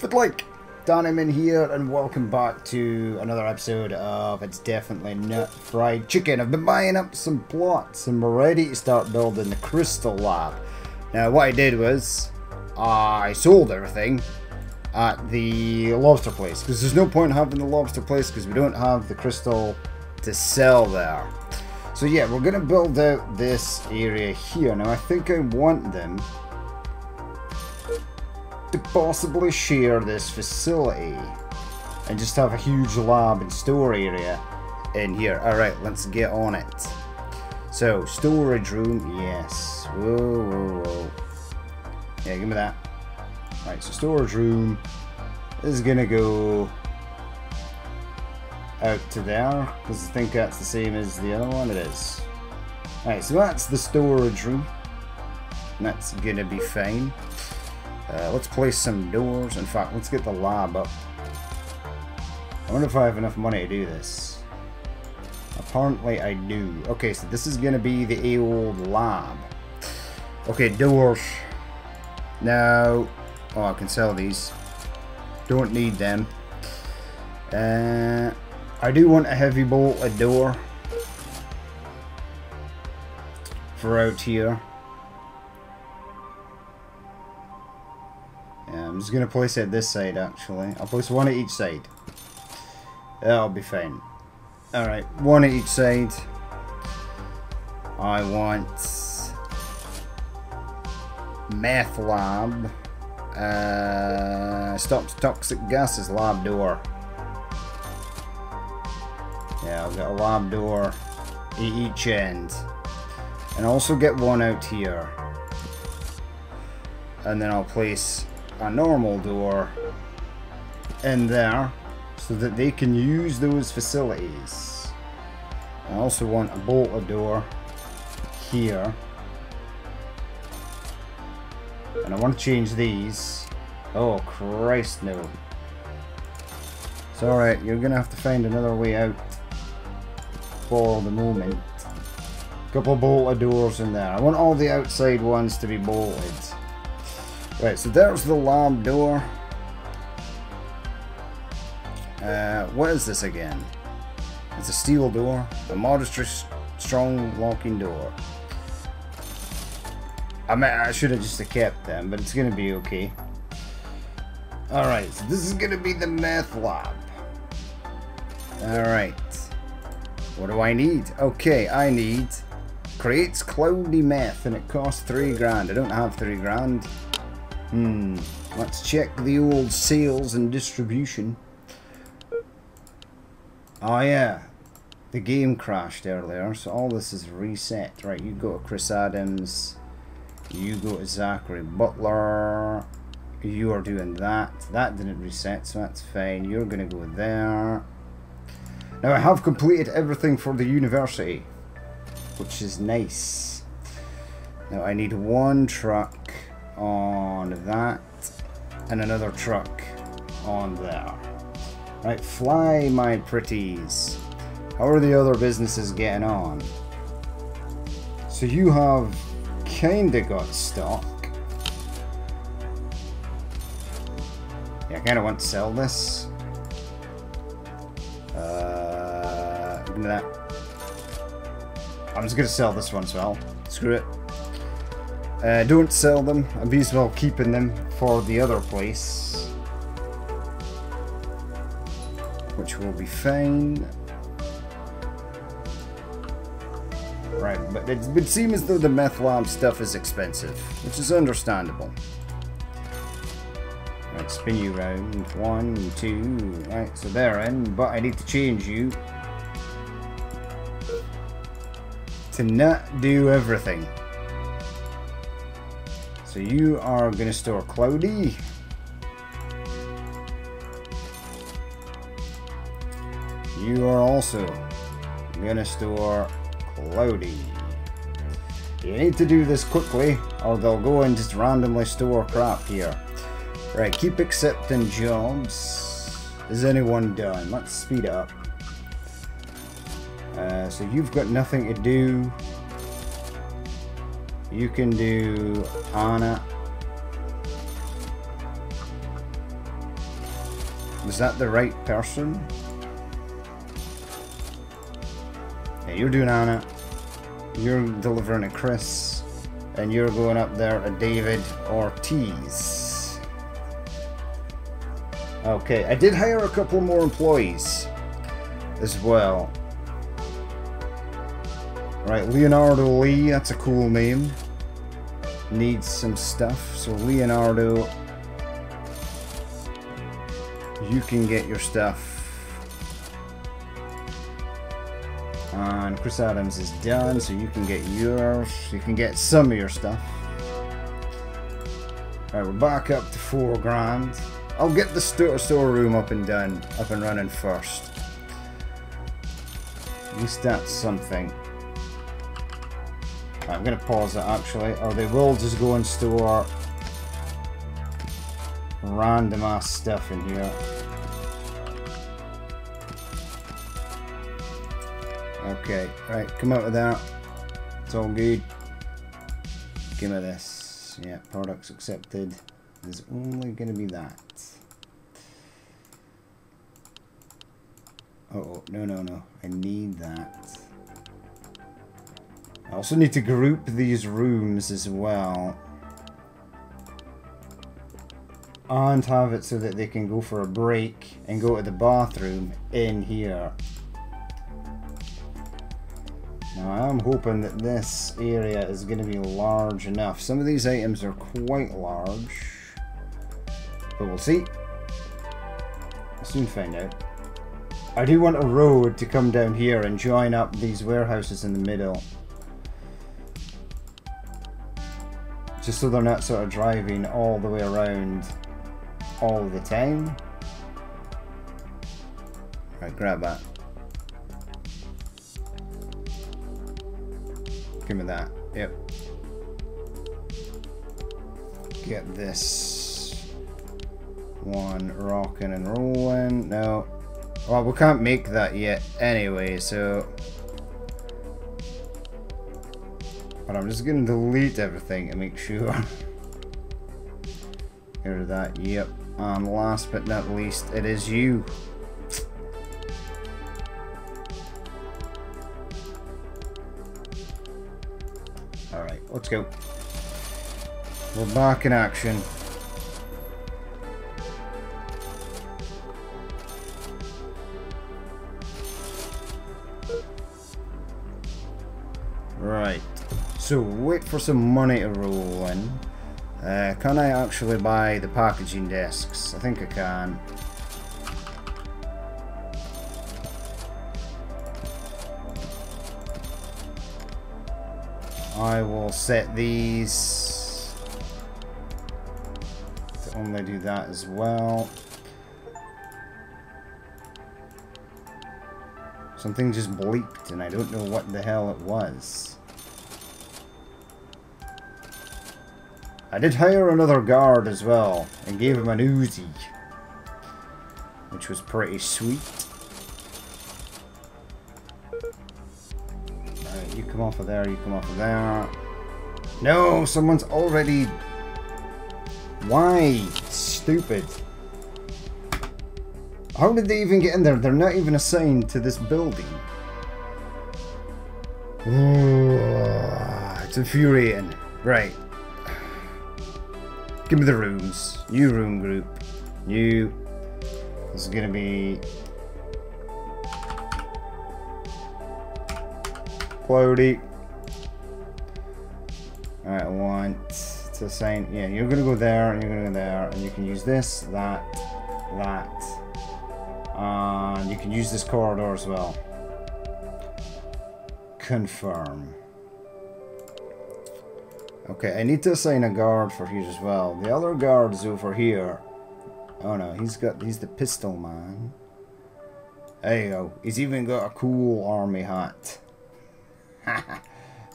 But like, Danny Min here, and welcome back to another episode of It's Definitely Not Fried Chicken. I've been buying up some plots, and we're ready to start building the Crystal Lab. Now, what I did was, I sold everything at the lobster place, because there's no point having the lobster place, because we don't have the crystal to sell there. So yeah, we're going to build out this area here. Now, I think I want them to possibly share this facility and just have a huge lab and store area in here. Alright, let's get on it. So, storage room, yes. Whoa, whoa, whoa. Yeah, give me that. Right, so storage room is gonna go out to there, because I think that's the same as the other one. It is. Right, so that's the storage room. That's gonna be fine. Uh, let's place some doors. In fact, let's get the lab up. I wonder if I have enough money to do this. Apparently I do. Okay, so this is going to be the old lab. Okay, doors. Now, oh, I can sell these. Don't need them. Uh, I do want a heavy bolt, a door. For out here. Yeah, I'm just going to place it this side, actually. I'll place one at each side. That'll be fine. Alright, one at each side. I want... Meth lab. Uh, stops toxic gases lab door. Yeah, I'll get a lab door at each end. And also get one out here. And then I'll place a normal door in there so that they can use those facilities. I also want a bolted door here. And I want to change these. Oh, Christ, no. It's alright, you're to have to find another way out for the moment. A couple bolted doors in there. I want all the outside ones to be bolted. Right, so there's the lab door. Uh, what is this again? It's a steel door. A modestly strong locking door. I mean, I should have just kept them, but it's gonna be okay. Alright, so this is gonna be the meth lab. Alright. What do I need? Okay, I need creates cloudy meth and it costs three grand. I don't have three grand. Hmm, let's check the old sales and distribution. Oh yeah, the game crashed earlier, so all this is reset. Right, you go to Chris Adams, you go to Zachary Butler, you are doing that. That didn't reset, so that's fine. You're going to go there. Now I have completed everything for the university, which is nice. Now I need one truck on that and another truck on there. Right, fly my pretties. How are the other businesses getting on? So you have kinda got stock. Yeah, I kinda want to sell this. Uh, that. I'm just gonna sell this one as well. Screw it. Uh, don't sell them. I'm as well keeping them for the other place. Which will be fine. Right, but it would seem as though the meth lab stuff is expensive, which is understandable. Right, spin you round. One, two. Right, so they're in, but I need to change you to not do everything. So you are going to store Cloudy. You are also going to store Cloudy. You need to do this quickly or they'll go and just randomly store crap here. Right, keep accepting jobs. Is anyone done? Let's speed up. Uh, so you've got nothing to do. You can do Anna. Is that the right person? Yeah, you're doing Anna. You're delivering a Chris. And you're going up there to David Ortiz. Okay, I did hire a couple more employees as well. Right, Leonardo Lee, that's a cool name. Needs some stuff, so Leonardo, you can get your stuff. And Chris Adams is done, so you can get yours. You can get some of your stuff. Alright, we're back up to four grand. I'll get the store storeroom up and done, up and running first. At least that's something. I'm going to pause it actually, or they will just go and store random ass stuff in here. Okay, right, come out of that. It's all good. Give me this. Yeah, products accepted. There's only going to be that. Uh oh, no, no, no. I need that. I also need to group these rooms as well. And have it so that they can go for a break and go to the bathroom in here. Now I am hoping that this area is going to be large enough. Some of these items are quite large. But we'll see. I'll soon find out. I do want a road to come down here and join up these warehouses in the middle. Just so they're not sort of driving all the way around all the time. Right, grab that. Give me that. Yep. Get this one rocking and rolling. No. Well, we can't make that yet anyway, so But I'm just to delete everything and make sure. Get rid of that. Yep. And last but not least, it is you. Alright, let's go. We're back in action. So, wait for some money to roll in. Uh, can I actually buy the packaging desks? I think I can. I will set these to only do that as well. Something just bleeped and I don't know what the hell it was. I did hire another guard as well, and gave him an Uzi. Which was pretty sweet. You come off of there, you come off of there. No, someone's already... Why? Stupid. How did they even get in there? They're not even assigned to this building. Oh, it's infuriating. Right. Give me the rooms. New room group. New. This is gonna be Cloudy. Alright, I want to assign yeah, you're gonna go there and you're gonna go there and you can use this, that, that. And you can use this corridor as well. Confirm. Okay, I need to assign a guard for here as well. The other guard is over here. Oh no, he's got he's the pistol man. There you go. He's even got a cool army hat. and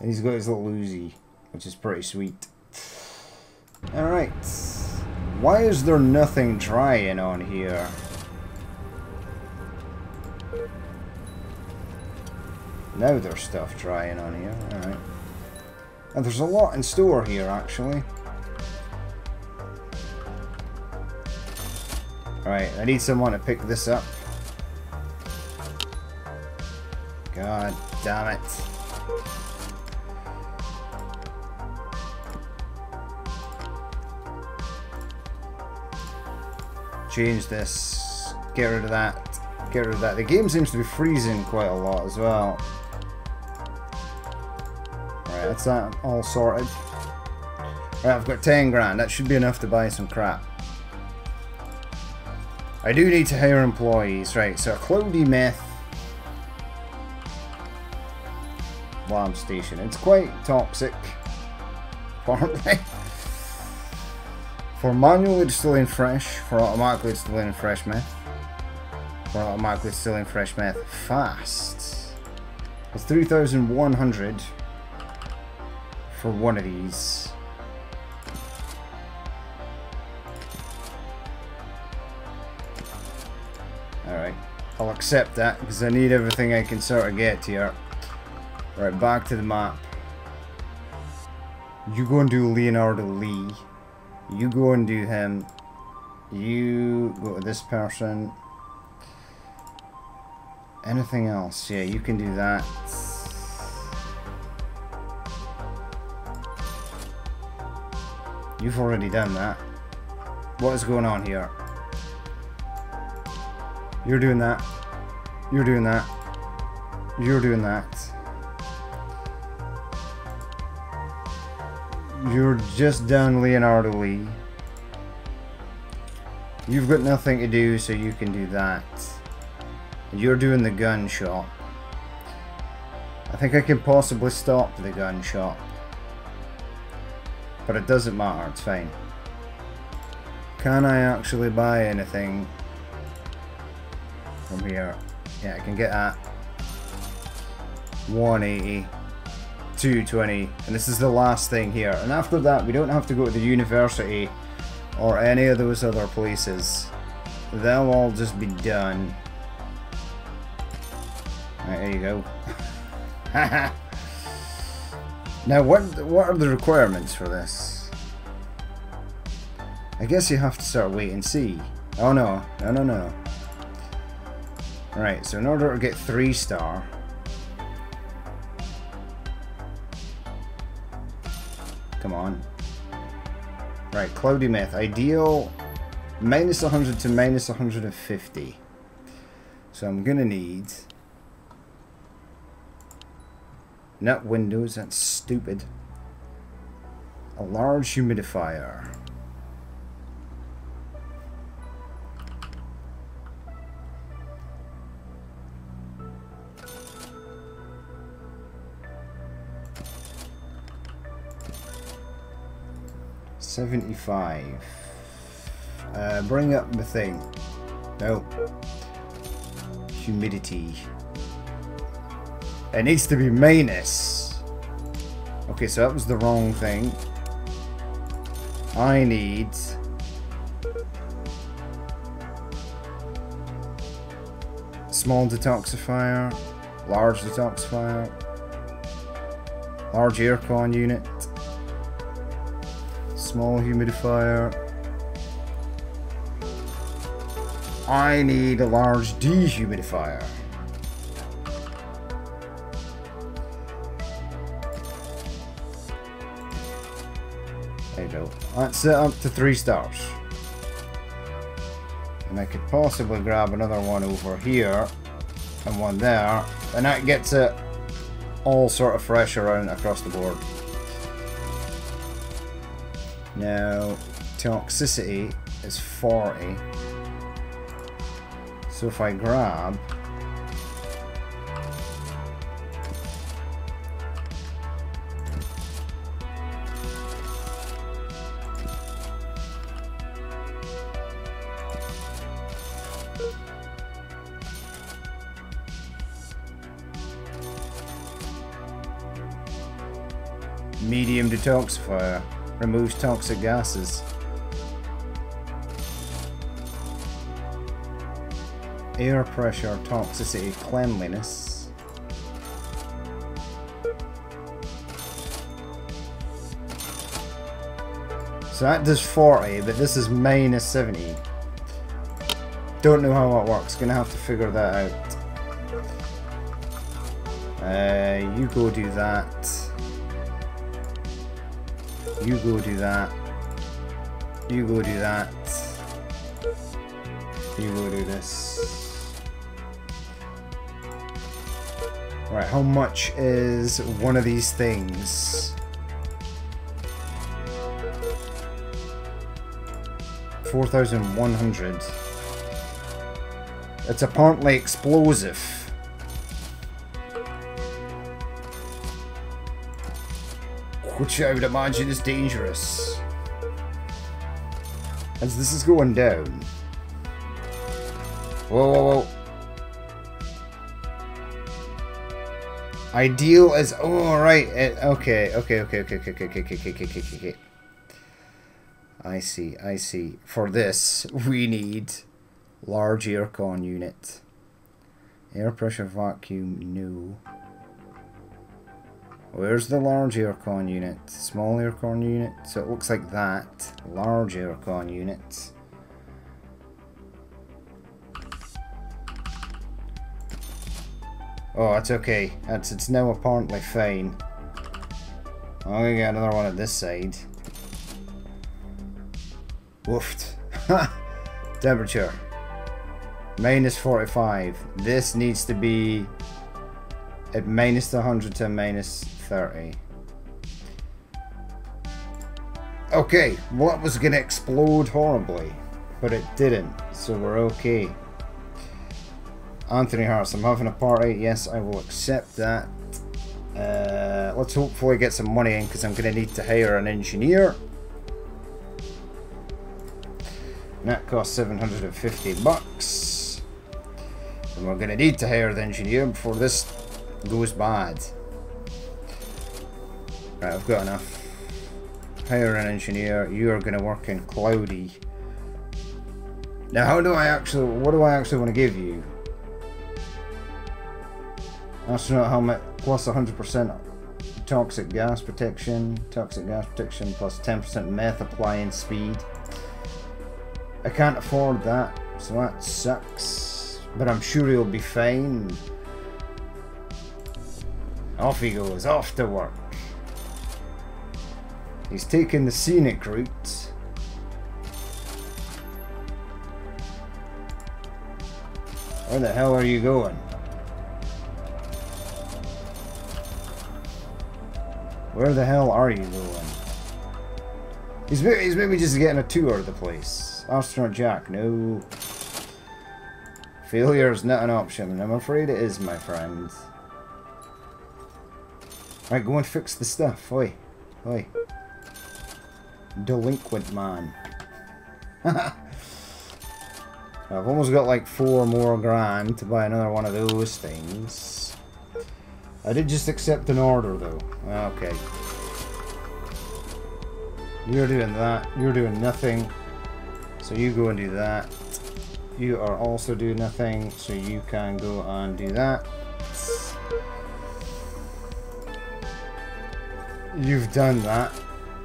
he's got his little Uzi, which is pretty sweet. Alright. Why is there nothing drying on here? Now there's stuff drying on here. Alright. And there's a lot in store here, actually. Right, I need someone to pick this up. God damn it. Change this. Get rid of that. Get rid of that. The game seems to be freezing quite a lot as well. That's that all sorted. Right, I've got 10 grand. That should be enough to buy some crap. I do need to hire employees. Right, so a cloudy meth lab station. It's quite toxic, apparently. For manually distilling fresh, for automatically distilling fresh meth. For automatically distilling fresh meth fast. It's 3,100 for one of these. Alright, I'll accept that because I need everything I can sort of get here. Right, back to the map. You go and do Leonardo Lee. You go and do him. You go to this person. Anything else? Yeah, you can do that. You've already done that. What is going on here? You're doing that. You're doing that. You're doing that. You're just done Leonardo Lee. You've got nothing to do, so you can do that. You're doing the gun shop. I think I can possibly stop the gun shop. But it doesn't matter, it's fine. Can I actually buy anything from here? Yeah, I can get that. 180. 220 and this is the last thing here and after that we don't have to go to the university or any of those other places they'll all just be done there you go now what what are the requirements for this I guess you have to start wait and see oh no no no no Right, so in order to get three star Come on. Right, Cloudy Meth. Ideal minus 100 to minus 150. So I'm to need... Not windows, that's stupid. A large humidifier. 75. Uh, bring up the thing. No. Humidity. It needs to be minus. Okay, so that was the wrong thing. I need... Small detoxifier, large detoxifier, large aircon unit small humidifier. I need a large dehumidifier. That's set up to three stars. And I could possibly grab another one over here and one there. And that gets it all sort of fresh around across the board. Now, toxicity is 40. So if I grab... Medium detoxifier. Removes toxic gases. Air pressure, toxicity, cleanliness. So that does 40, but this is minus 70. don't know how that works. Gonna have to figure that out. Uh, you go do that. You go do that. You go do that. You go do this. Right, how much is one of these things? 4,100. It's apparently explosive. Which I would imagine is dangerous. As this is going down. Whoa, whoa, whoa. Ideal is oh right okay okay okay okay okay okay okay okay okay okay okay I see I see for this we need large aircon unit air pressure vacuum no where's the large aircon unit small aircon unit so it looks like that large aircon unit Oh, that's okay. It's, it's now apparently fine. I'm gonna get another one at this side. Woofed. Temperature. Minus 45. This needs to be at minus 100 to minus 30. Okay, well that was gonna explode horribly, but it didn't, so we're okay. Anthony Harris, I'm having a party. Yes, I will accept that. Uh, let's hopefully get some money in because I'm going to need to hire an engineer. And that costs 750 bucks. And we're going to need to hire the engineer before this goes bad. Right, I've got enough. Hire an engineer. You are going to work in Cloudy. Now, how do I actually... What do I actually want to give you? Astronaut helmet plus 100% toxic gas protection, toxic gas protection plus 10% meth applying speed. I can't afford that, so that sucks. But I'm sure he'll be fine. Off he goes, off to work. He's taking the scenic route. Where the hell are you going? Where the hell are you going? He's maybe, he's maybe just getting a tour of the place. Astronaut Jack, no. Failure is not an option, and I'm afraid it is, my friend. Right, go and fix the stuff. Oi. Oi. Delinquent man. I've almost got like four more grand to buy another one of those things. I did just accept an order though. Okay. You're doing that. You're doing nothing. So you go and do that. You are also doing nothing. So you can go and do that. You've done that.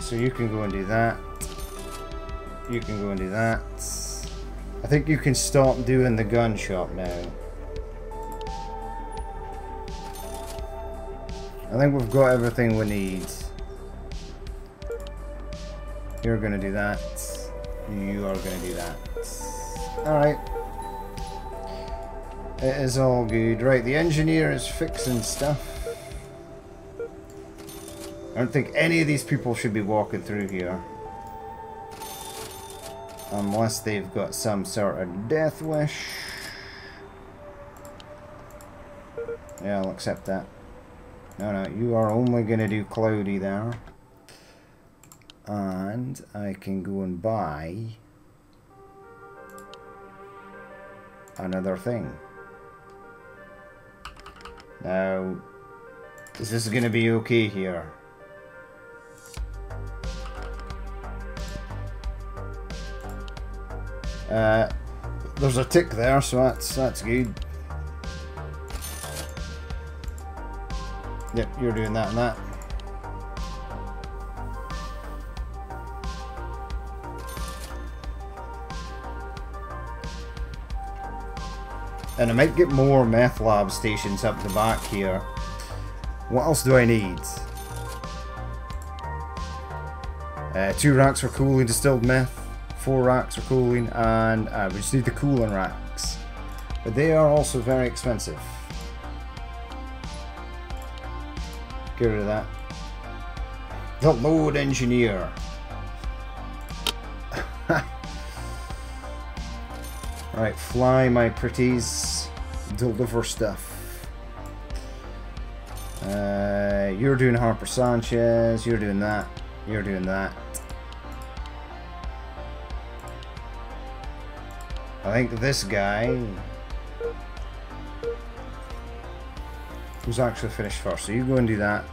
So you can go and do that. You can go and do that. I think you can stop doing the gun shop now. I think we've got everything we need. You're gonna do that. You are gonna do that. Alright. It is all good. Right, the engineer is fixing stuff. I don't think any of these people should be walking through here. Unless they've got some sort of death wish. Yeah, I'll accept that. No, no, you are only going to do cloudy there. And I can go and buy another thing. Now, is this going to be okay here? Uh, there's a tick there, so that's that's good. Yep, you're doing that and that. And I might get more meth lab stations up the back here. What else do I need? Uh, two racks for cooling distilled meth, four racks for cooling, and uh, we just need the cooling racks. But they are also very expensive. Get rid of that. The load engineer. Alright, fly my pretties. Deliver stuff. Uh, you're doing Harper Sanchez. You're doing that. You're doing that. I think this guy was actually finished first. So you go and do that.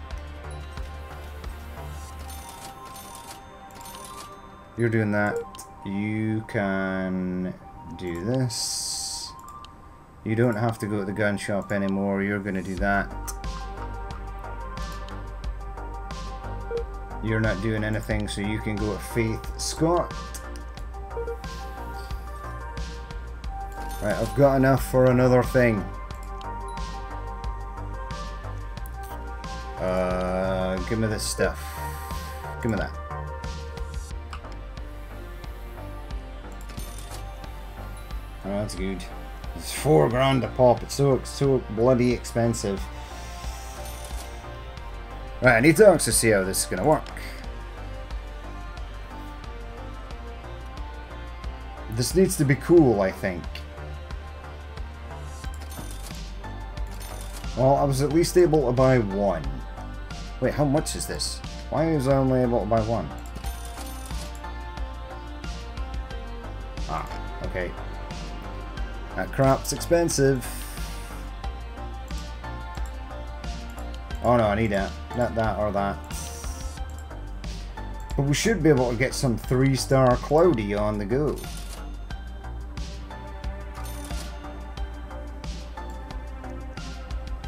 You're doing that. You can do this. You don't have to go to the gun shop anymore. You're going to do that. You're not doing anything, so you can go at Faith Scott. Right, I've got enough for another thing. Uh, give me this stuff. Give me that. Oh, that's good. It's four grand a pop. It's so so bloody expensive. Right, I need to actually see how this is gonna work. This needs to be cool, I think. Well, I was at least able to buy one. Wait, how much is this? Why was I only able to buy one? Ah, okay. That crap's expensive. Oh no, I need that. Not that or that. But we should be able to get some three-star Cloudy on the go.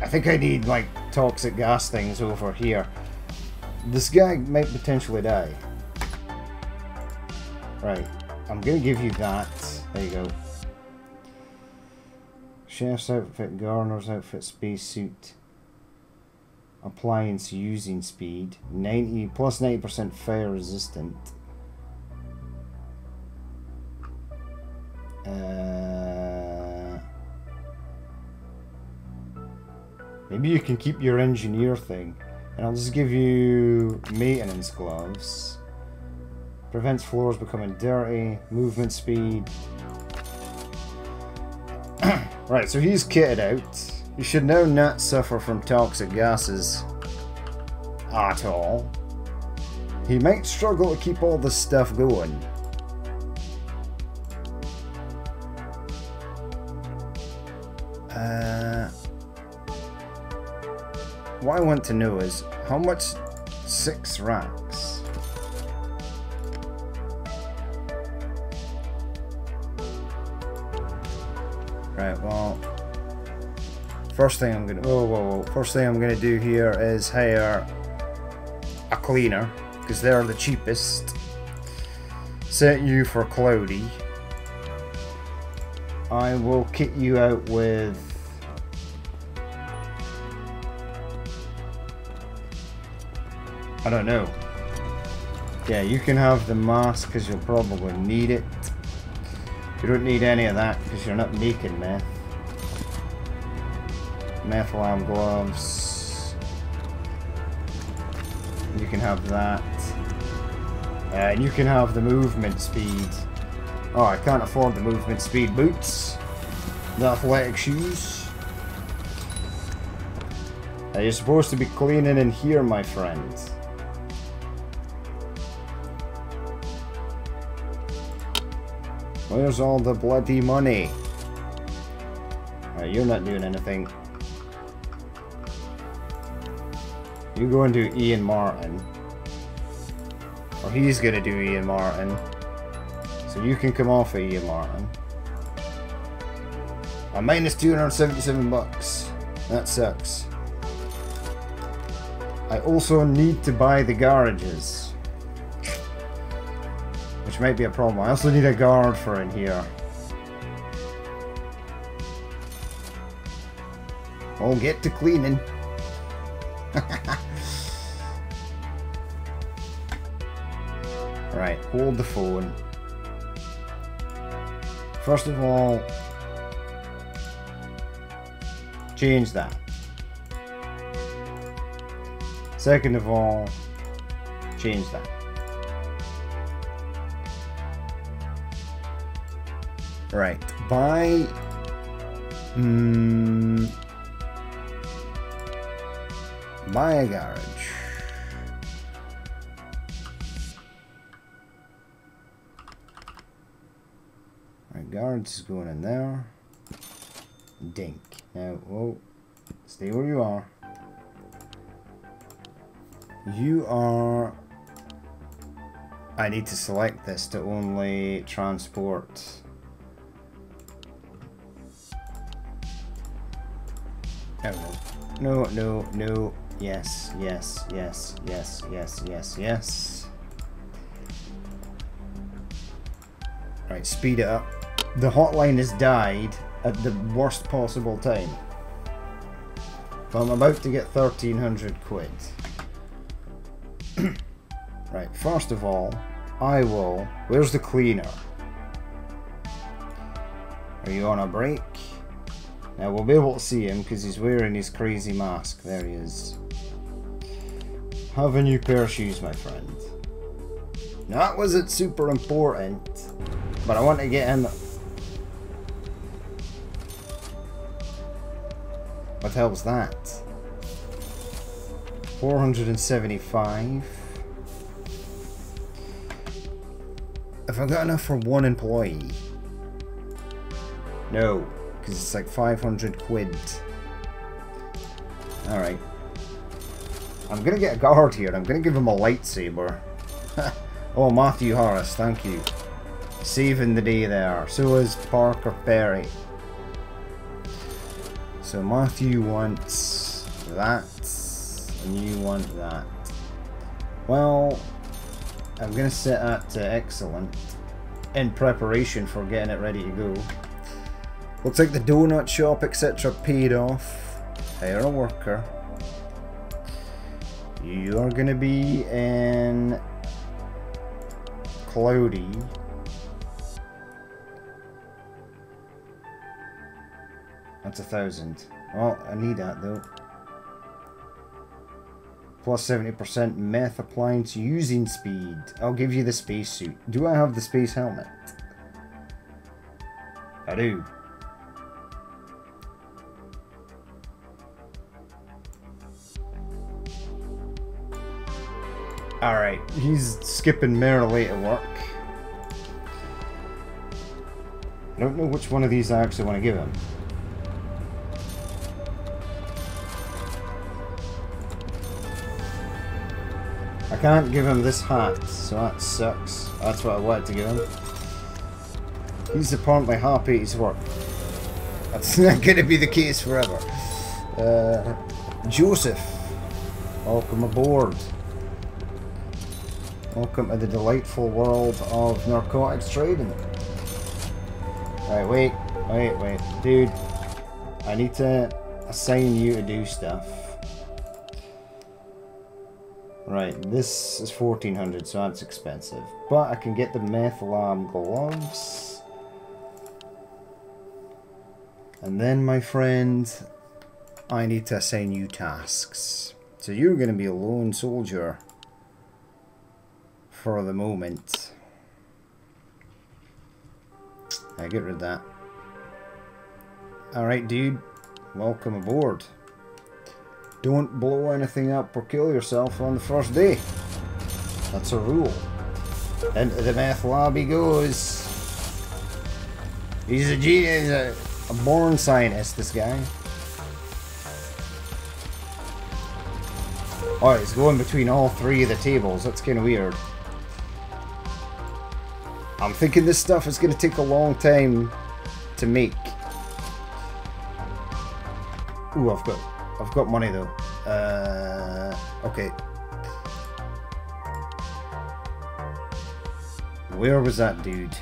I think I need, like, toxic gas things over here. This guy might potentially die. Right. I'm gonna give you that. There you go. Chef's outfit, Gardener's outfit, spacesuit. Appliance using speed. 90 plus 90% fire resistant. Uh, maybe you can keep your engineer thing. And I'll just give you maintenance gloves. Prevents floors becoming dirty. Movement speed. right, so he's kitted out. You should now not suffer from toxic gases at all. He might struggle to keep all this stuff going. Uh, what I want to know is how much six racks? Right, well, first thing I'm gonna, oh, whoa, whoa, first thing I'm gonna do here is hire a cleaner, because they're the cheapest. Set you for Cloudy. I will kit you out with I don't know. Yeah, you can have the mask because you'll probably need it. You don't need any of that because you're not making meth. Meth lab gloves. You can have that. Uh, and you can have the movement speed. Oh, I can't afford the movement speed boots. The athletic shoes. Uh, you're supposed to be cleaning in here, my friends. Where's all the bloody money? You're not doing anything. You go and do Ian Martin. Or he's gonna do Ian Martin. So you can come off of Ian Martin. A minus 277 bucks. That sucks. I also need to buy the garages which might be a problem. I also need a guard for in here. I'll get to cleaning. right, hold the phone. First of all, change that. Second of all, change that. Right, buy... Mm, buy a garage. My guards is going in there. Dink. Now, whoa. Stay where you are. You are... I need to select this to only transport... no. No, no. Yes, yes, yes, yes, yes, yes, yes. Right, speed it up. The hotline has died at the worst possible time. But I'm about to get 1300 quid. right, first of all, I will... Where's the cleaner? Are you on a break? Now we'll be able to see him because he's wearing his crazy mask. There he is. Have a new pair of shoes, my friend. That wasn't super important, but I want to get him... What the hell's that? 475. Have I got enough for one employee? No because it's like 500 quid. Alright. I'm gonna get a guard here. I'm gonna give him a lightsaber. oh, Matthew Harris, thank you. Saving the day there. So is Parker Perry. So Matthew wants that, and you want that. Well, I'm gonna set that to excellent in preparation for getting it ready to go. Looks like the donut shop, etc. paid off. Hire a worker. You're gonna be in Cloudy. That's a thousand. Oh, I need that though. Plus 70% meth appliance using speed. I'll give you the spacesuit. Do I have the space helmet? I do. Alright, he's skipping merrily to work. I don't know which one of these I actually want to give him. I can't give him this hat, so that sucks. That's what I wanted to give him. He's apparently happy to work. That's not going to be the case forever. Uh, Joseph, welcome aboard. Welcome to the delightful world of narcotics trading. Right, wait, wait, wait. Dude, I need to assign you to do stuff. Right, this is 1400 so that's expensive. But I can get the meth lab gloves. And then, my friend, I need to assign you tasks. So you're going to be a lone soldier for the moment. I get rid of that. Alright, dude. Welcome aboard. Don't blow anything up or kill yourself on the first day. That's a rule. Into the meth he goes. He's a genius, a, a born scientist, this guy. Oh, he's going between all three of the tables. That's kind of weird. I'm thinking this stuff is going to take a long time to make. Ooh, I've got, I've got money though. Uh, okay. Where was that dude?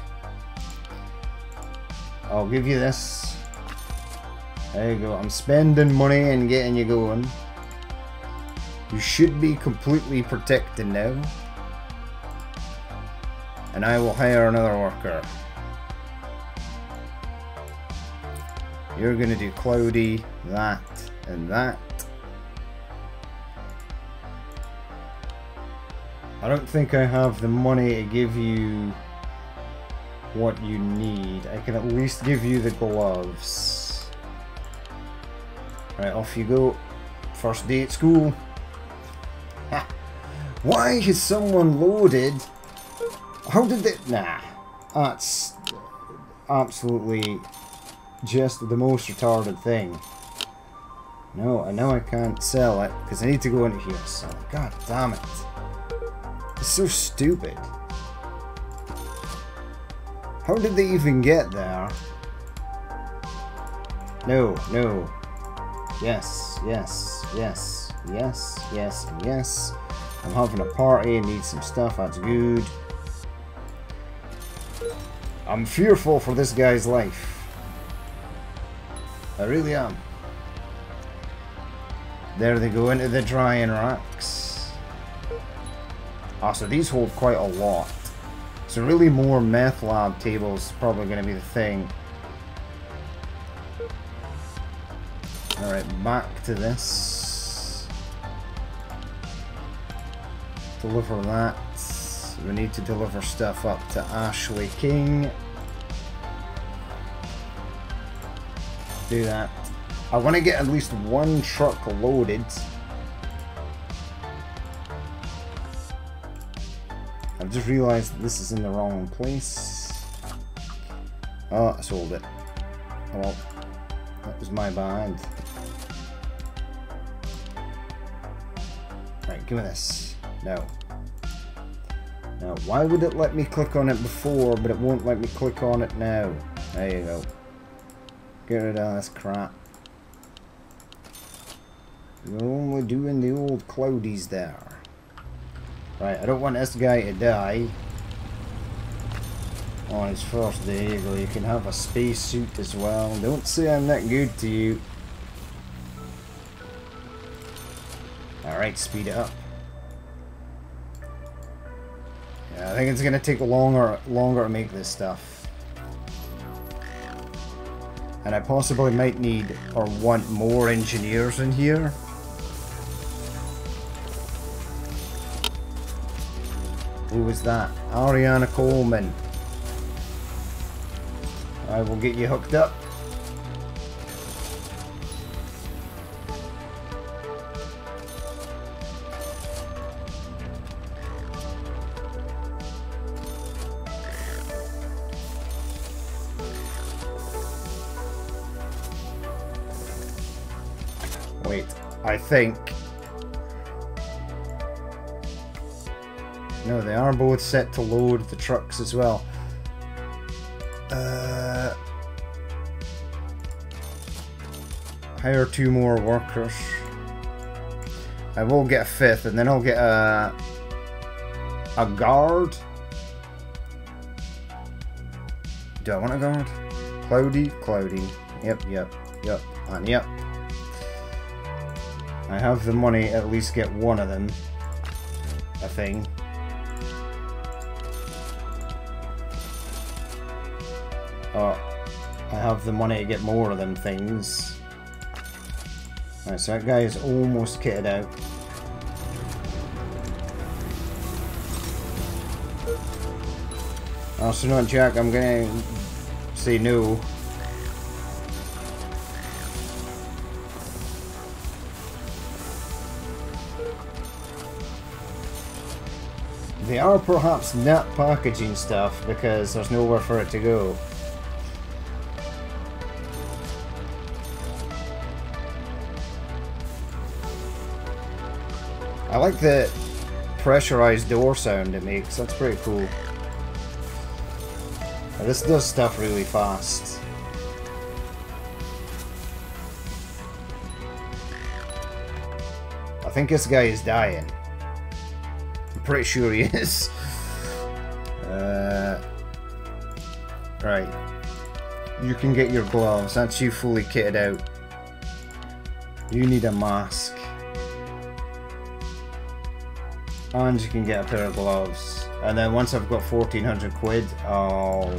I'll give you this. There you go. I'm spending money and getting you going. You should be completely protected now. And I will hire another worker. You're gonna do cloudy, that, and that. I don't think I have the money to give you what you need. I can at least give you the gloves. Right, off you go. First day at school. Why has someone loaded? How did they... Nah. That's absolutely just the most retarded thing. No, I know I can't sell it because I need to go into here. So, god damn it. It's so stupid. How did they even get there? No, no. Yes, yes, yes, yes, yes, and yes. I'm having a party and need some stuff, that's good. I'm fearful for this guy's life. I really am. There they go into the drying racks. Ah, so these hold quite a lot. So really more meth lab tables probably going to be the thing. Alright, back to this. Deliver that. We need to deliver stuff up to Ashley King. Do that. I want to get at least one truck loaded. I've just realized this is in the wrong place. Oh, I sold it. Oh, well, that was my bad. Right, give me this. No. Now, why would it let me click on it before, but it won't let me click on it now? There you go. Get rid of this crap. We're only doing the old cloudies there. Right, I don't want this guy to die on his first day. Well, you can have a space suit as well. Don't say I'm not good to you. Alright, speed it up. Yeah, I think it's gonna take longer longer to make this stuff. And I possibly might need or want more engineers in here. Who was that? Ariana Coleman. I will get you hooked up. Think. No, they are both set to load the trucks as well. Uh, hire two more workers. I will get a fifth, and then I'll get a a guard. Do I want a guard? Cloudy, cloudy. Yep, yep, yep, and yep. I have the money at least get one of them. A thing. Oh, I have the money to get more of them things. Right, so that guy is almost kitted out. Also, so not Jack, I'm gonna say no. Are perhaps not packaging stuff because there's nowhere for it to go. I like the pressurized door sound it makes, that's pretty cool. This does stuff really fast. I think this guy is dying pretty sure he is. Uh, right. You can get your gloves. That's you fully kitted out. You need a mask. And you can get a pair of gloves. And then once I've got 1400 quid, I'll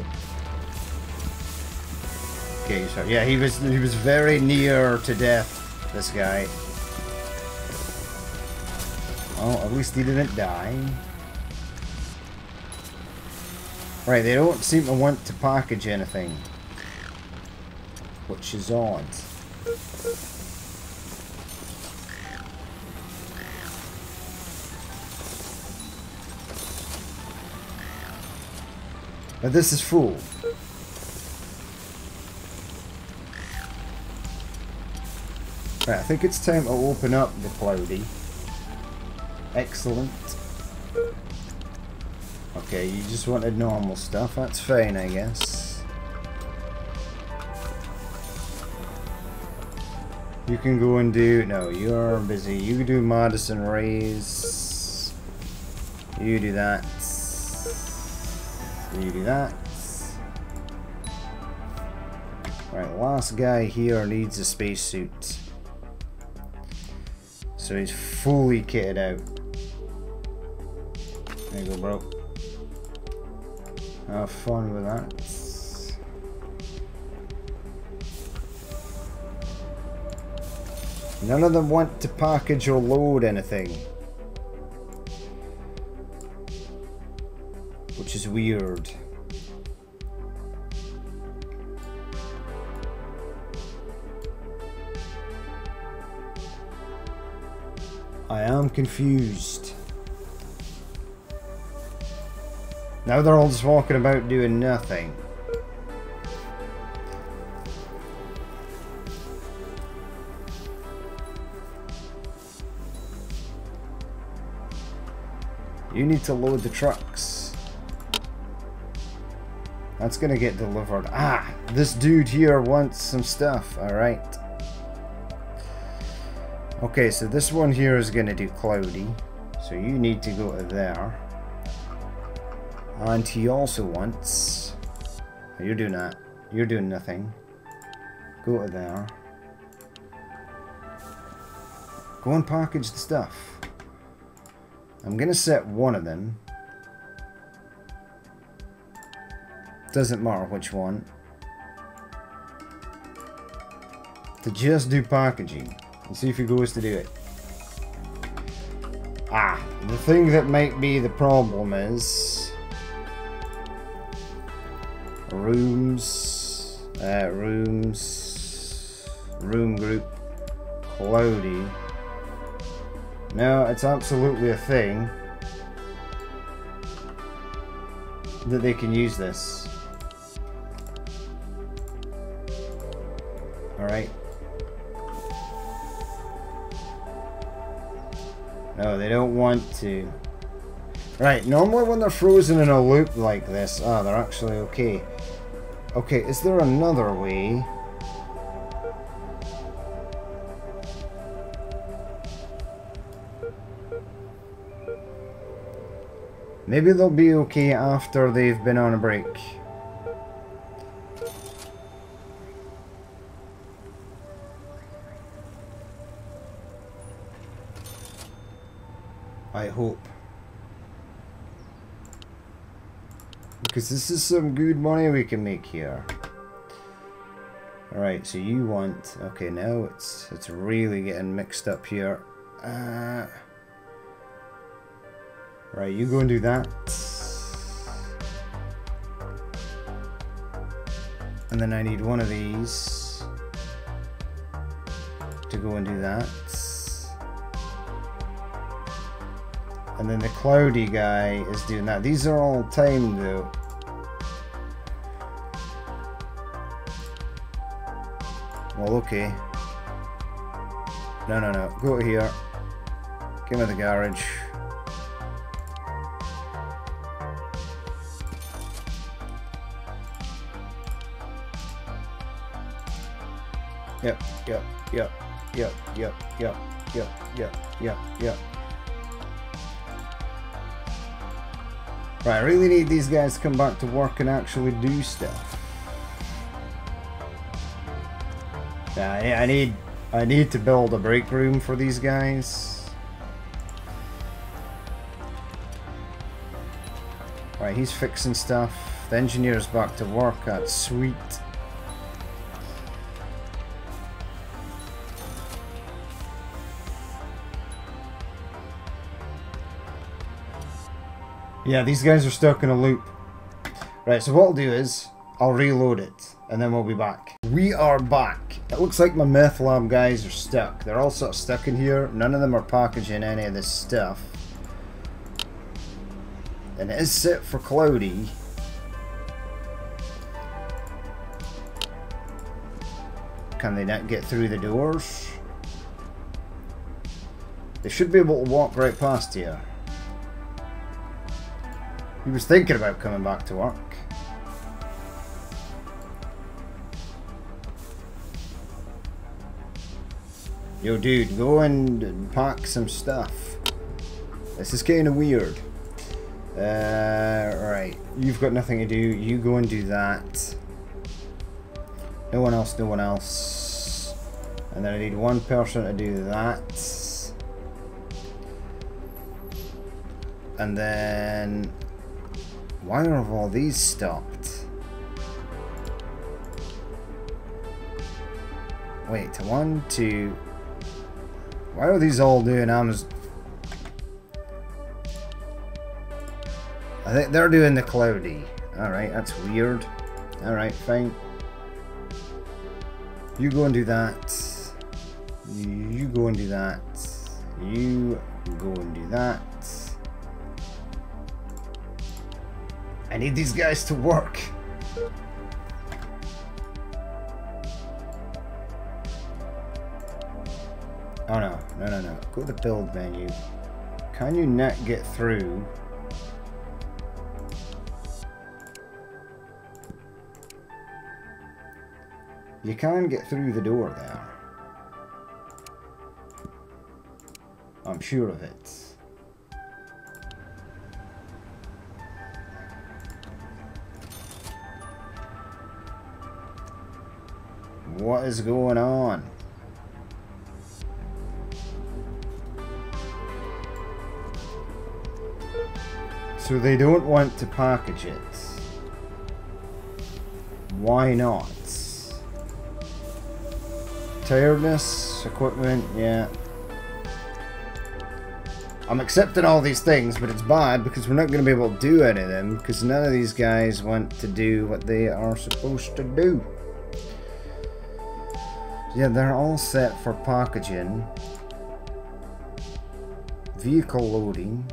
get you. Yeah, he was he was very near to death, this guy. Oh, at least he didn't die. Right, they don't seem to want to package anything. Which is odd. But this is full. Right, I think it's time to open up the Cloudy. Excellent. Okay, you just wanted normal stuff. That's fine, I guess. You can go and do... No, you're busy. You do Madison Rays. You do that. You do that. Right, last guy here needs a spacesuit. So he's fully kitted out. There you go, bro. Have fun with that. None of them want to package or load anything. Which is weird. I am confused. Now they're all just walking about doing nothing. You need to load the trucks. That's gonna get delivered. Ah, this dude here wants some stuff, alright. Okay, so this one here is gonna do cloudy. So you need to go to there. And he also wants... You're doing that. You're doing nothing. Go to there. Go and package the stuff. I'm going to set one of them. Doesn't matter which one. To just do packaging. And see if he goes to do it. Ah, the thing that might be the problem is... Rooms, uh, rooms, room group, cloudy. No, it's absolutely a thing that they can use this. Alright. No, they don't want to. Right, normally when they're frozen in a loop like this, ah, they're actually okay. Okay, is there another way? Maybe they'll be okay after they've been on a break. I hope. Because this is some good money we can make here. Alright, so you want... Okay, now it's it's really getting mixed up here. Uh, right, you go and do that. And then I need one of these to go and do that. And then the cloudy guy is doing that. These are all timed though. Well, okay. No, no, no. Go here. Give me the garage. Yep, yep, yep, yep, yep, yep, yep, yep, yep, yep. Right, I really need these guys to come back to work and actually do stuff. Uh, yeah, I need I need to build a break room for these guys. Right, he's fixing stuff. The engineer's back to work. That's sweet. Yeah, these guys are stuck in a loop. Right, so what I'll do is, I'll reload it, and then we'll be back. We are back. It looks like my meth lab guys are stuck. They're all sort of stuck in here. None of them are packaging any of this stuff. And it is set for cloudy. Can they not get through the doors? They should be able to walk right past here. He was thinking about coming back to work. Yo, dude, go and pack some stuff. This is kind of weird. Uh, right, you've got nothing to do. You go and do that. No one else, no one else. And then I need one person to do that. And then why are all these stopped? Wait, one, two... Why are these all doing Amazon? I think they're doing the cloudy. Alright, that's weird. Alright, fine. You go and do that. You go and do that. You go and do that. I need these guys to work. Oh no, no, no, no. Go to the build menu. Can you not get through? You can get through the door there. I'm sure of it. What is going on? So they don't want to package it. Why not? Tiredness, equipment, yeah. I'm accepting all these things, but it's bad because we're not going to be able to do any of them because none of these guys want to do what they are supposed to do. Yeah, they're all set for packaging. Vehicle loading.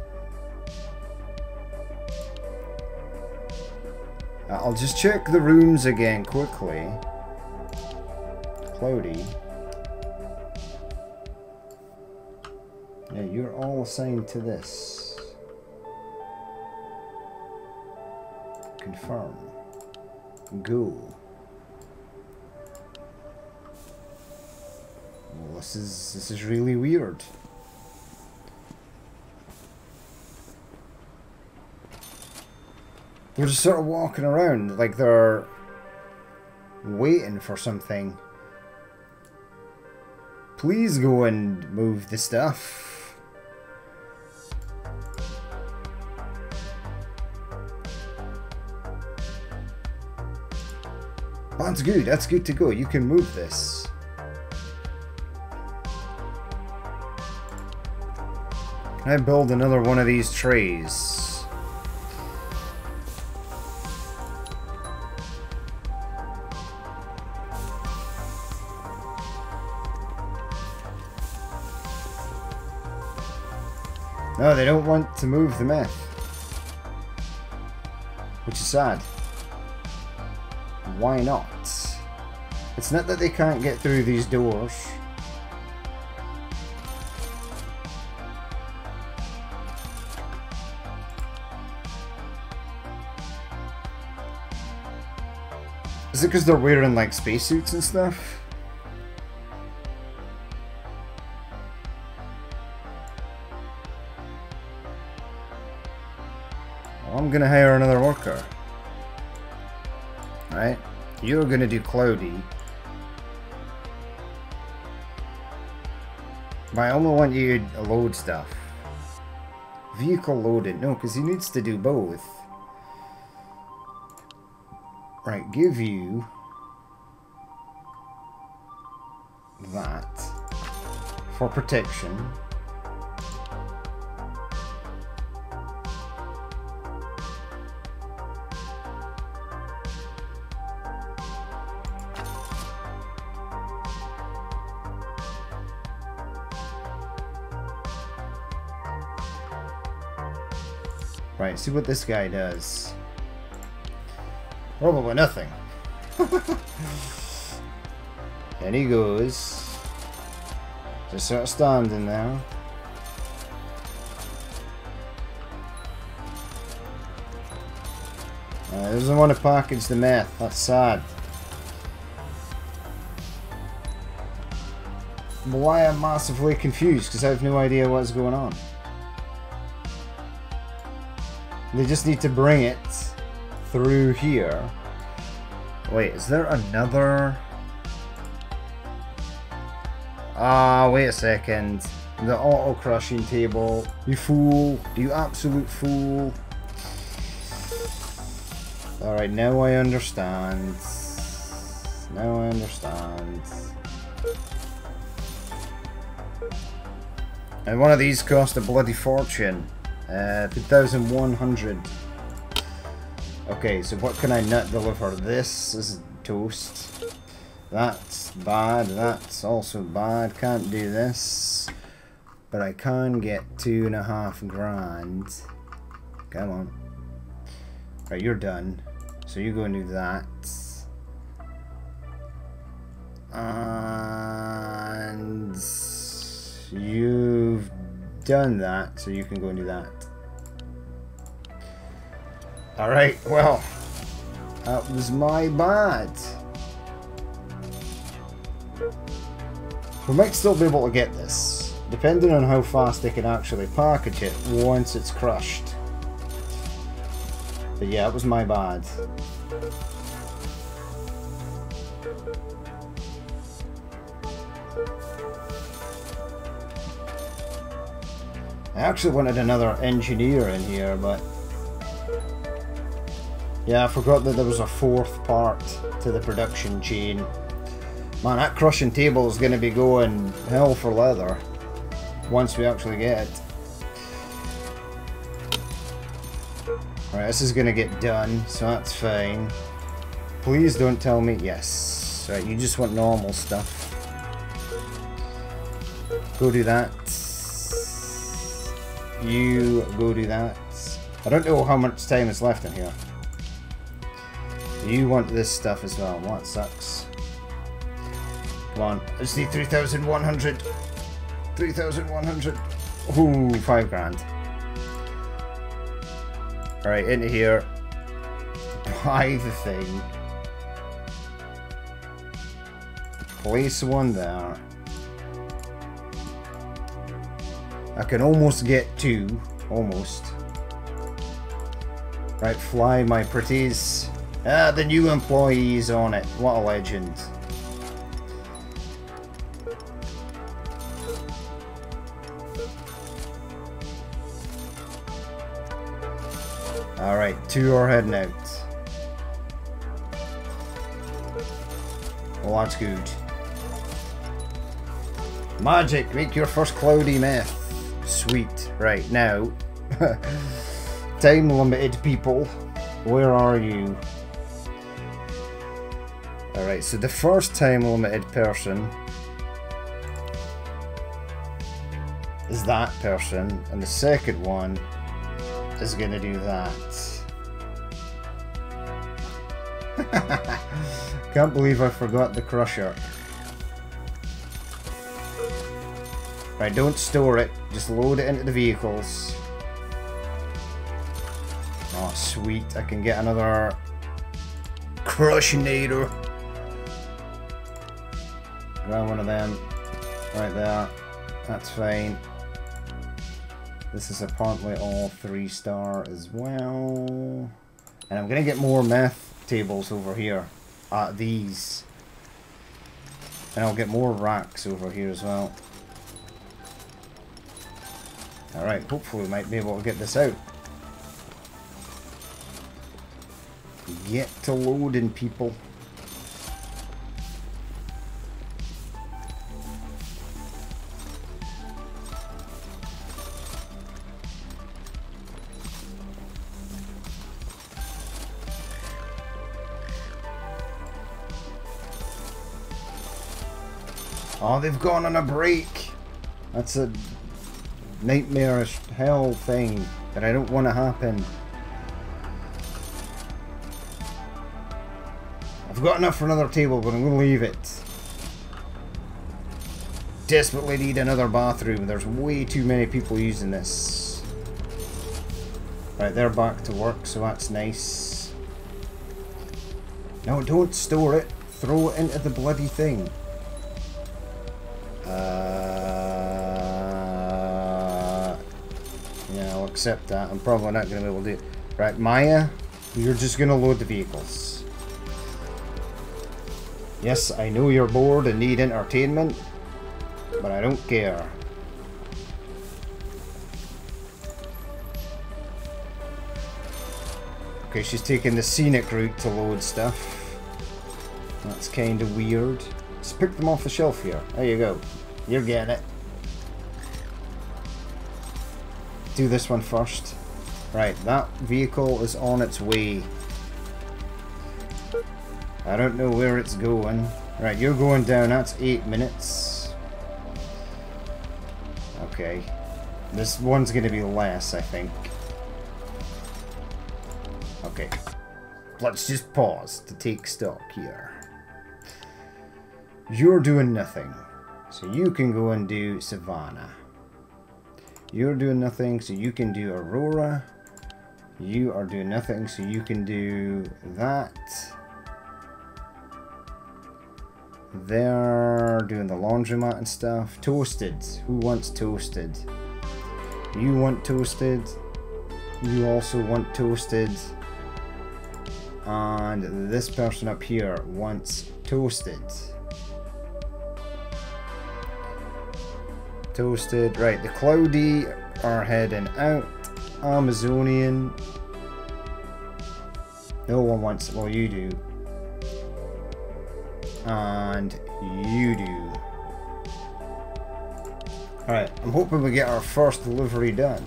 I'll just check the rooms again quickly. Cloudy. Yeah, you're all assigned to this. Confirm. Go. Well, this is this is really weird. They're just sort of walking around like they're waiting for something. Please go and move the stuff. That's good. That's good to go. You can move this. Can I build another one of these trays? They don't want to move the meth. Which is sad. Why not? It's not that they can't get through these doors. Is it because they're wearing like spacesuits and stuff? Gonna hire another worker. Right? You're gonna do cloudy. But I only want you to load stuff. Vehicle loaded. No, because he needs to do both. Right, give you that for protection. Right, see what this guy does. Probably nothing. and he goes. Just sort of standing there. Uh, doesn't want to package the meth. That's sad. Why I'm massively confused because I have no idea what's going on. They just need to bring it through here. Wait, is there another... Ah, wait a second. The auto crushing table. You fool. You absolute fool. Alright, now I understand. Now I understand. And one of these cost a bloody fortune. Uh, 2,100. Okay, so what can I not deliver? This is toast. That's bad. That's also bad. Can't do this. But I can get two and a half grand. Come on. Right, you're done. So you go and do that. And you've done that, so you can go and do that. Alright, well, that was my bad. We might still be able to get this, depending on how fast they can actually package it once it's crushed. But yeah, it was my bad. I actually wanted another engineer in here, but... Yeah, I forgot that there was a fourth part to the production chain. Man, that crushing table is going to be going hell for leather once we actually get it. Right, this is going to get done, so that's fine. Please don't tell me... Yes. Right, you just want normal stuff. Go do that. You go do that. I don't know how much time is left in here. You want this stuff as well. What sucks? Come on. I just need 3,100. 3,100. Ooh, five grand. Alright, into here. Buy the thing. Place one there. I can almost get two. Almost. Right, fly my pretties. Ah, the new employees on it. What a legend. Alright, two are heading out. Well, that's good. Magic, make your first cloudy meth. Sweet. Right, now. Time limited people. Where are you? Alright, so the first time limited person is that person, and the second one is gonna do that. Can't believe I forgot the crusher. Right, don't store it. Just load it into the vehicles. Oh, sweet. I can get another Crushinator. Grab one of them. Right there. That's fine. This is apparently all three star as well. And I'm going to get more meth tables over here. Uh, these. And I'll get more racks over here as well. Alright, hopefully we might be able to get this out. Get to loading, people. Oh, they've gone on a break. That's a nightmarish hell thing that I don't want to happen. I've got enough for another table, but I'm going to leave it. Desperately need another bathroom. There's way too many people using this. Right, they're back to work, so that's nice. No, don't store it. Throw it into the bloody thing. Uh, accept that. I'm probably not going to be able to do it. Right, Maya, you're just going to load the vehicles. Yes, I know you're bored and need entertainment, but I don't care. Okay, she's taking the scenic route to load stuff. That's kind of weird. Just pick them off the shelf here. There you go. You're getting it. Do this one first. Right, that vehicle is on its way. I don't know where it's going. Right, you're going down. That's eight minutes. Okay. This one's going to be less, I think. Okay. Let's just pause to take stock here. You're doing nothing. So you can go and do Savannah. You're doing nothing, so you can do Aurora. You are doing nothing, so you can do that. They're doing the laundromat and stuff. Toasted. Who wants toasted? You want toasted. You also want toasted. And this person up here wants toasted. Toasted. Right, the Cloudy are heading out. Amazonian. No one wants... Well, you do. And you do. Alright, I'm hoping we get our first delivery done.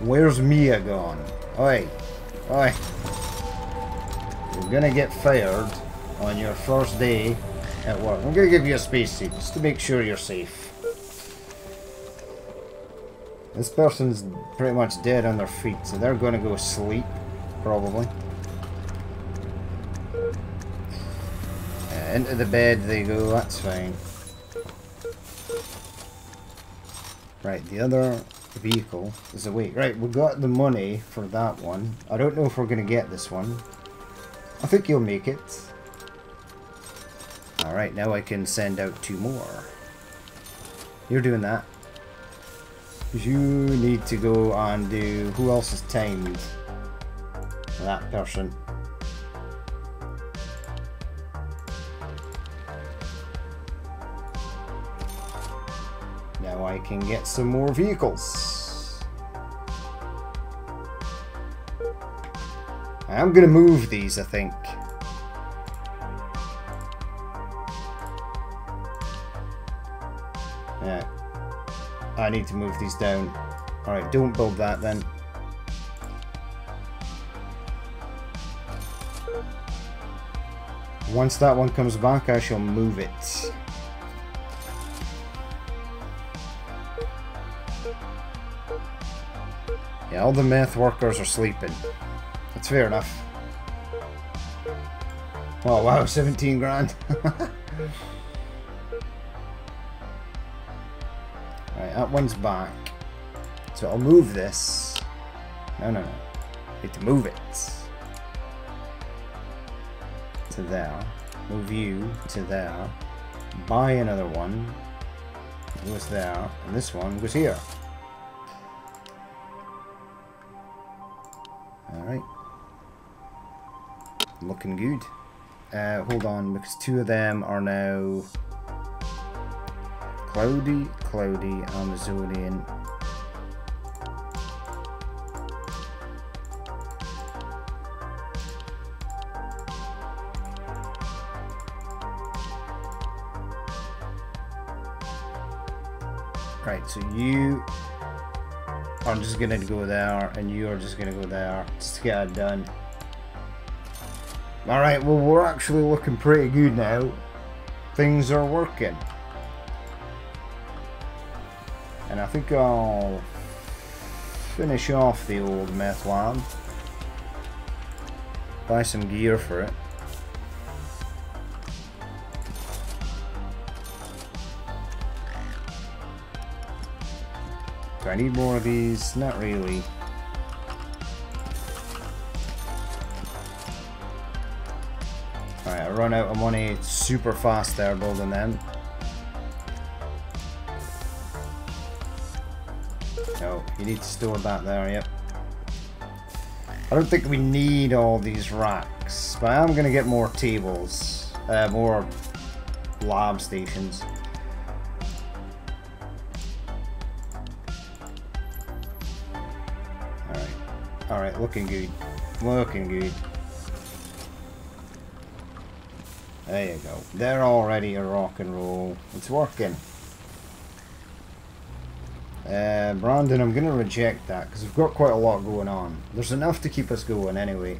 Where's Mia gone? Oi. Oi. You're gonna get fired on your first day at work. I'm gonna give you a space spacesuit just to make sure you're safe. This person's pretty much dead on their feet, so they're gonna go sleep, probably. Uh, into the bed they go, that's fine. Right, the other vehicle is awake. Right, we got the money for that one. I don't know if we're to get this one. I think you'll make it. Alright, now I can send out two more. You're doing that. You need to go and do... Who else is timed? That person. Now I can get some more vehicles. I'm to move these, I think. I need to move these down. Alright, don't build that then. Once that one comes back, I shall move it. Yeah, all the meth workers are sleeping. That's fair enough. Oh wow, 17 grand. that one's back. So I'll move this. No, no, no. I need to move it. To there. Move you to there. Buy another one. It goes there. And this one was here. Alright. Looking good. Uh, hold on, because two of them are now Cloudy, cloudy, Amazonian. Right, so you are just gonna go there, and you are just gonna go there, just to get it done. Alright, well we're actually looking pretty good now. Things are working. And I think I'll finish off the old meth lab. Buy some gear for it. Do I need more of these? Not really. Alright, I run out of money super fast there building them. You need to store that there, yep. I don't think we need all these racks, but I am going to get more tables, uh, more lab stations. Alright, alright, looking good. Looking good. There you go. They're already a rock and roll. It's working. Uh, Brandon, I'm going to reject that because we've got quite a lot going on. There's enough to keep us going anyway.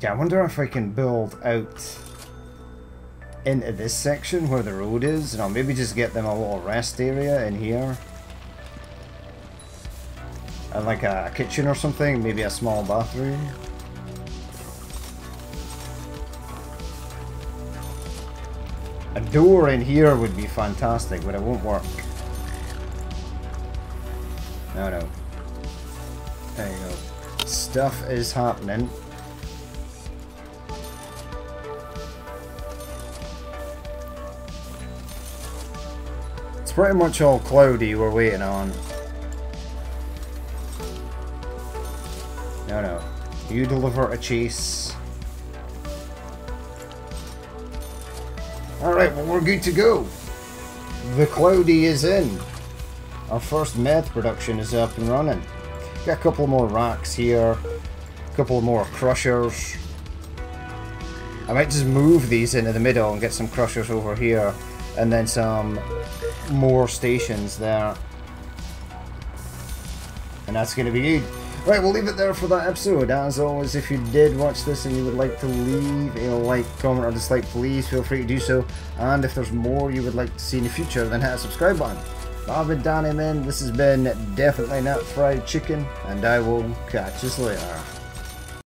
Yeah, I wonder if I can build out into this section where the road is, and I'll maybe just get them a little rest area in here and like a kitchen or something, maybe a small bathroom. Door in here would be fantastic, but it won't work. No, no. There you go. Stuff is happening. It's pretty much all cloudy we're waiting on. No, no. You deliver a chase. Alright, we're good to go. The Cloudy is in. Our first meth production is up and running. Got a couple more racks here. A couple more crushers. I might just move these into the middle and get some crushers over here. And then some more stations there. And that's going to be good. Right, we'll leave it there for that episode. As always, if you did watch this and you would like to leave a like, comment, or dislike, please feel free to do so. And if there's more you would like to see in the future, then hit the subscribe button. I've been Danny Min. This has been Definitely Not Fried Chicken, and I will catch you later.